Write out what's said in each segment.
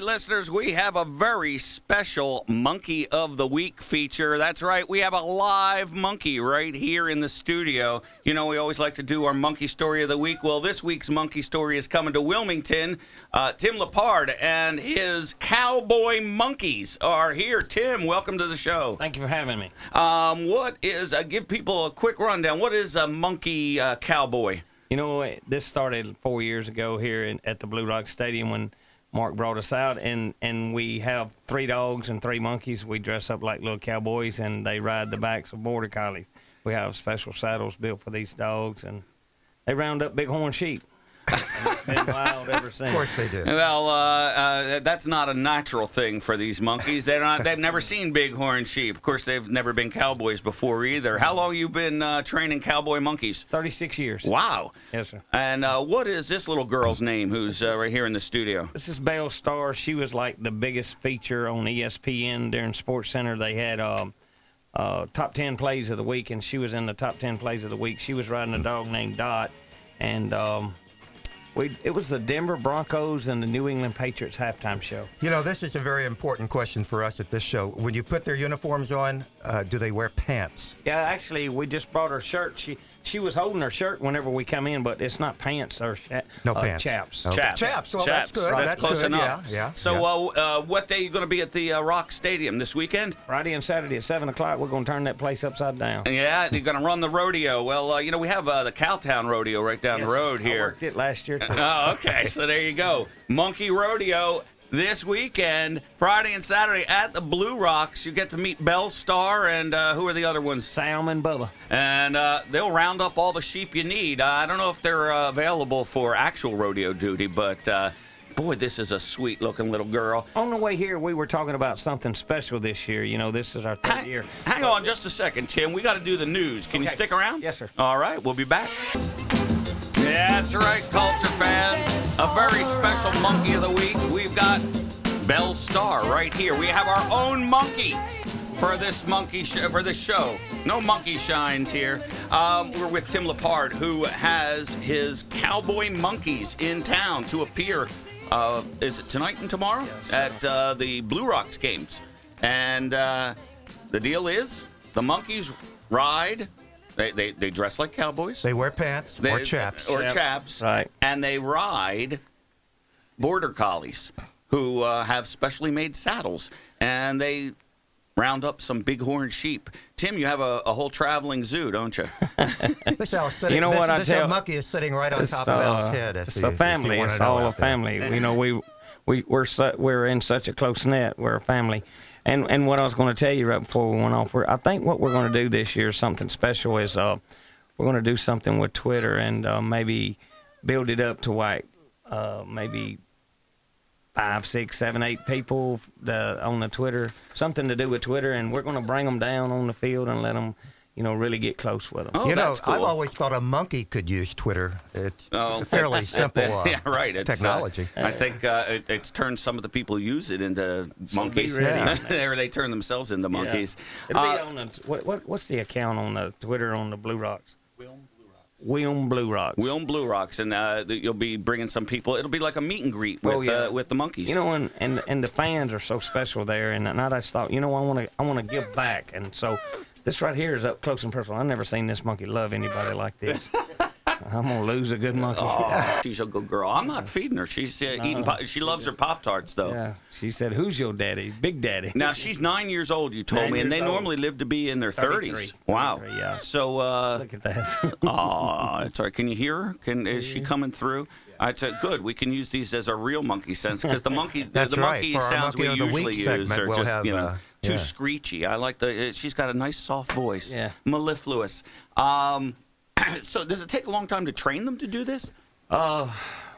right, listeners, we have a very special Monkey of the Week feature. That's right, we have a live monkey right here in the studio. You know, we always like to do our Monkey Story of the Week. Well, this week's Monkey Story is coming to Wilmington. Uh, Tim Lepard and his cowboy monkeys are here. Tim, welcome to the show. Thank you for having me. Um, what is, uh, give people a quick rundown. What is a monkey uh, cowboy? You know, this started four years ago here in, at the Blue Rock Stadium when Mark brought us out, and, and we have three dogs and three monkeys. We dress up like little cowboys, and they ride the backs of border collies. We have special saddles built for these dogs, and they round up bighorn sheep. It's been wild ever since. Of course they do. Well, uh, uh, that's not a natural thing for these monkeys. They're not. They've never seen bighorn sheep. Of course, they've never been cowboys before either. How long you been uh, training cowboy monkeys? 36 years. Wow. Yes, sir. And uh, what is this little girl's name who's uh, right here in the studio? This is Belle Starr. She was like the biggest feature on E ESPN during SportsCenter. They had um, uh, top 10 plays of the week, and she was in the top 10 plays of the week. She was riding a dog named Dot, and um, we it was the Denver Broncos and the New England Patriots halftime show. You know, this is a very important question for us at this show. When you put their uniforms on, uh, do they wear pants? Yeah, actually, we just brought her shirt. She she was holding her shirt whenever we come in, but it's not pants or cha- No uh, pants. chaps. Okay. Chaps. Chaps. Well, that's good. Right. That's close good. enough. Yeah, yeah, So, yeah. Uh, uh, what day are you going to be at the uh, Rock Stadium this weekend? Friday and Saturday at seven o'clock, we're going to turn that place upside down. Yeah, you're going to run the rodeo. Well, uh, you know, we have uh, the Cowtown Rodeo right down Yes, the road I here. worked it last year too. Oh, okay. So there you go. Monkey Rodeo this weekend, Friday and Saturday at the Blue Rocks. You get to meet Belle Starr and uh, who are the other ones? Sam and Bubba. And uh, they'll round up all the sheep you need. Uh, I don't know if they're uh, available for actual rodeo duty, but uh, boy, this is a sweet looking little girl. On the way here, we were talking about something special this year. You know, this is our third Hang, year. hang on just a second, Tim. We got to do the news. Can you stick around? Yes, sir. All right, we'll be back. That's right, culture fans. A very special monkey of the week. We've got Belle Starr right here. We have our own monkey for this monkey sh- for this show. No monkey shines here. Um, we're with Tim Lepard, who has his cowboy monkeys in town to appear. Uh, is it tonight and tomorrow at uh, the Blue Rocks games? And uh, the deal is the monkeys ride. They, they, they dress like cowboys. They wear pants They- or chaps. Or Chaps. chaps. Right. And they ride border collies who uh, have specially made saddles. And they round up some bighorn sheep. Tim, you have a, a whole traveling zoo, don't you? This Al's sitting, You know this, what I this tell- monkey is sitting right on It's, top of Al's uh, head. It's you, a family. If you wanna It's all a out there. family. You know, we we we're su- we're in such a close net. We're a family. And and what I was going to tell you right before we went off, I think what we're going to do this year, something special, is uh, we're going to do something with Twitter and uh, maybe build it up to like uh, maybe five, six, seven, eight people the, on the Twitter, something to do with Twitter, and we're going to bring them down on the field and let them, you know, really get close with them. Oh, you know, cool. I've always thought a monkey could use Twitter. It's Oh. a fairly simple uh, yeah, right. It's, uh, technology. I think uh, it, it's turned some of the people who use it into monkeys. ready Yeah. on that. or they turn themselves into monkeys. It'll Uh, be on the what, what what's the account on the Twitter on the Blue Rocks? William Blue Rocks. We own Blue Rocks, and uh, you'll be bringing some people. It'll be like a meet and greet with Oh, yeah. uh, with the monkeys. You know, and, and and the fans are so special there, and, and I just thought, you know, I want to I want to give back, and so this right here is up close and personal. I've never seen this monkey love anybody like this. I'm gonna lose a good monkey. Oh, she's a good girl. I'm not feeding her. She's uh, eating. Pop- she loves her pop tarts though. Yeah, she said, "Who's your daddy? Big Daddy." Now she's nine years old. You told Nine me, and they old. normally live to be in their thirties. Wow. yeah. So, uh, Look at that. oh, it's all right. Can you hear her? Can is she coming through? I said, good. We can use these as our real monkey sense because the monkey, the, That's the right. monkey For sounds Monkey we of the Week usually use segment, are we'll just have, you know uh, too yeah. screechy. I like the. uh, She's got a nice soft voice. Yeah. mellifluous. Um, so does it take a long time to train them to do this? Uh,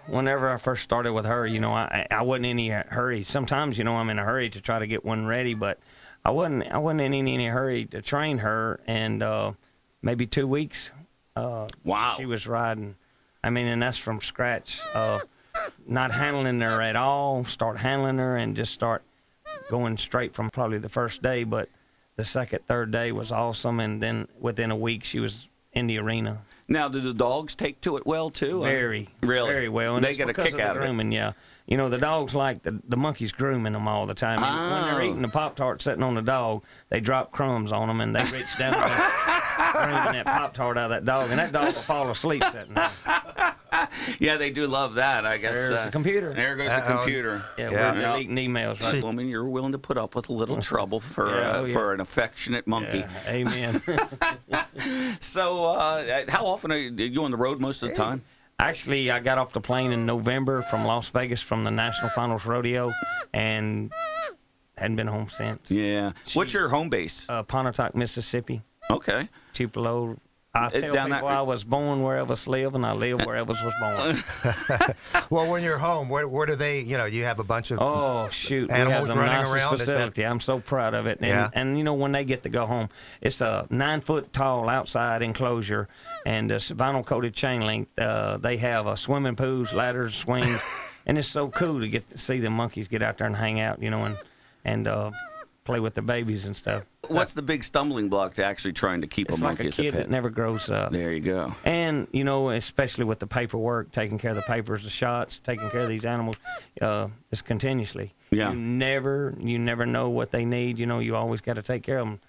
whenever I first started with her, you know, I I wasn't in any hurry. Sometimes, you know, I'm in a hurry to try to get one ready, but I wasn't I wasn't in any hurry to train her. And uh, maybe two weeks, uh, Wow. she was riding. I mean, and that's from scratch. Uh, not handling her at all. Start handling her and just start going straight from probably the first day, but the second, third day was awesome, and then within a week she was in the arena. Now, do the dogs take to it well too? Very, really, very well. And they get a kick out of it. grooming, Yeah, you know the dogs like the the monkeys grooming them all the time. And When Oh. they're eating the pop tart sitting on the dog, they drop crumbs on them and they reach down and grooming that pop tart out of that dog, and that dog will fall asleep sitting there. Yeah, they do love that. I guess. There's uh, the computer. There goes the Uh-oh. computer. Yeah, Yeah. we're deleting emails right. Woman, you're willing to put up with a little trouble for Yeah, uh, oh, yeah. for an affectionate monkey. Yeah, amen. So, uh, how often are you, are you on the road most of the time? Actually, I got off the plane in November from Las Vegas from the National Finals Rodeo, and hadn't been home since. Yeah. What's your home base? Uh, Pontotoc, Mississippi. Okay. Tupelo. I Uh, tell down people that- I was born where Elvis lived, and I live where I was born. Well, when you're home, where, where do they? You know, you have a bunch of. Oh shoot! we Animals have the running nicest around, facility. I'm so proud of it. And, Yeah. and you know when they get to go home, it's a nine foot tall outside enclosure and it's vinyl coated chain link. Uh, they have a swimming pools, ladders, swings, and it's so cool to get to see the monkeys get out there and hang out. You know and and uh, play with the babies and stuff. What's the big stumbling block to actually trying to keep It's a like monkey a as a kid that never grows up. There you go. And you know, especially with the paperwork, taking care of the papers, the shots, taking care of these animals, uh, it's continuously. Yeah. You never, you never know what they need. You know, you always got to take care of them.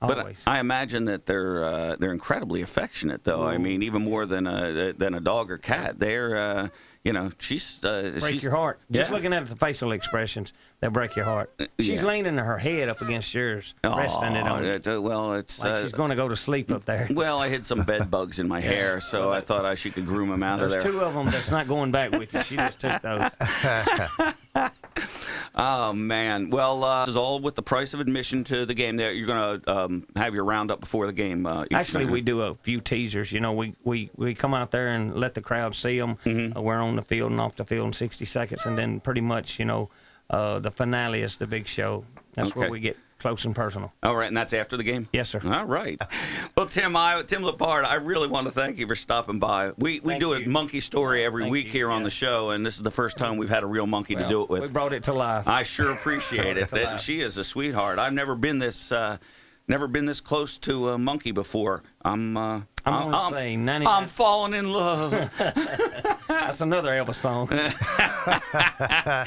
But I imagine that they're uh, they're incredibly affectionate, though. I mean, even more than a than a dog or cat. They're uh, you know she's uh, break she's, your heart. Just looking at the facial expressions, they'll break your heart. She's yeah. leaning her head up against yours, resting it on you. it, uh, well, it's Like uh, she's going to go to sleep up there. well, I had some bed bugs in my hair, so I thought I she could groom them out of there. There's two of them that's not going back with you. She just took those. Oh man! Well, uh, this is all with the price of admission to the game. There, you're gonna um, have your roundup before the game. Uh, Actually, we do a few teasers. You know, we, we, we come out there and let the crowd see them. Mm-hmm. Uh, we're on the field and off the field in 60 seconds, and then pretty much, you know, uh, the finale is the big show. That's where we get close and personal. All right, and that's after the game. Yes, sir. All right. Well, Tim, I, Tim Lepard, I really want to thank you for stopping by. We we Thank do a monkey story every Thank week you, here on the show, and this is the first time we've had a real monkey to do it with. We brought it to life. I sure appreciate it. Lot. She is a sweetheart. I've never been this. Uh, Never been this close to a monkey before. I'm. Uh, I'm gonna say 99 I'm falling in love. That's another Elvis song.